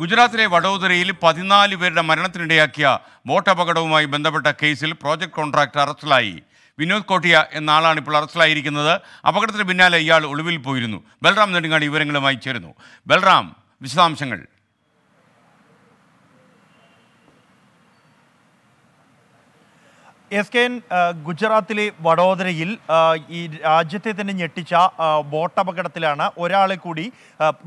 ഗുജറാത്തിലെ വഡോദരയിൽ പതിനാല് പേരുടെ മരണത്തിനിടയാക്കിയ ബോട്ട് അപകടവുമായി ബന്ധപ്പെട്ട കേസിൽ പ്രോജക്ട് കോൺട്രാക്ടർ അറസ്റ്റിലായി. വിനോദ് കോട്ടിയ എന്ന ആളാണ് ഇപ്പോൾ അറസ്റ്റിലായിരിക്കുന്നത്. അപകടത്തിന് പിന്നാലെ ഇയാൾ ഒളിവിൽ പോയിരുന്നു. ബൽറാം നെടുങ്ങാടി വിവരങ്ങളുമായി ചേരുന്നു. ബൽറാം വിശദാംശങ്ങൾ. എസ് കെ എൻ ഗുജറാത്തിലെ വഡോദരയിൽ ഈ രാജ്യത്തെ തന്നെ ഞെട്ടിച്ച ബോട്ട് അപകടത്തിലാണ് ഒരാളെ കൂടി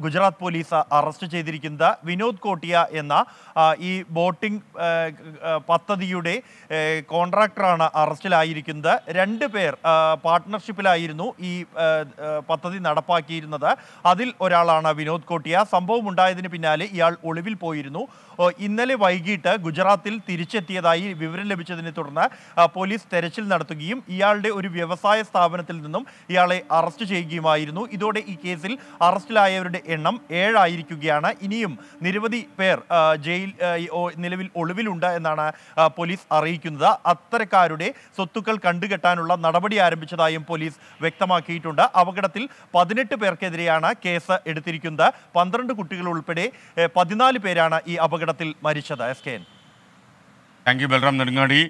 ഗുജറാത്ത് പോലീസ് അറസ്റ്റ് ചെയ്തിരിക്കുന്നത്. വിനോദ് കോട്ടിയ എന്ന ഈ ബോട്ടിംഗ് പദ്ധതിയുടെ കോൺട്രാക്ടറാണ് അറസ്റ്റിലായിരിക്കുന്നത്. രണ്ട് പേർ പാർട്ട്ണർഷിപ്പിലായിരുന്നു ഈ പദ്ധതി നടപ്പാക്കിയിരുന്നത്. അതിൽ ഒരാളാണ് വിനോദ് കോട്ടിയ. സംഭവം ഉണ്ടായതിന് പിന്നാലെ ഇയാൾ ഒളിവിൽ പോയിരുന്നു. ഇന്നലെ വൈകിട്ട് ഗുജറാത്തിൽ തിരിച്ചെത്തിയതായി വിവരം ലഭിച്ചതിനെ തുടർന്ന് പോലീസ് തെരച്ചിൽ നടത്തുകയും ഇയാളുടെ ഒരു വ്യവസായ സ്ഥാപനത്തിൽ നിന്നും ഇയാളെ അറസ്റ്റ് ചെയ്യുകയുമായിരുന്നു. ഇതോടെ ഈ കേസിൽ അറസ്റ്റിലായവരുടെ എണ്ണം ഏഴായിരിക്കുകയാണ്. ഇനിയും നിരവധി പേർ ജയിൽ നിലവിൽ ഒളിവിലുണ്ട് എന്നാണ് പോലീസ് അറിയിക്കുന്നത്. അത്തരക്കാരുടെ സ്വത്തുക്കൾ കണ്ടുകെട്ടാനുള്ള നടപടി ആരംഭിച്ചതായും പോലീസ് വ്യക്തമാക്കിയിട്ടുണ്ട്. അപകടത്തിൽ പതിനെട്ട് പേർക്കെതിരെയാണ് കേസ് എടുത്തിരിക്കുന്നത്. പന്ത്രണ്ട് കുട്ടികൾ ഉൾപ്പെടെ പതിനാല് പേരാണ് ഈ അപകടത്തിൽ മരിച്ചത്. S K N. Thank you Balram Nedungadi.